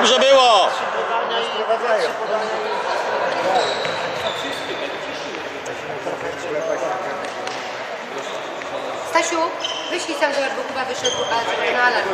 Dobrze było! Stasiu, wyślij sam, żeby bo chyba wyszedł a, na alarm.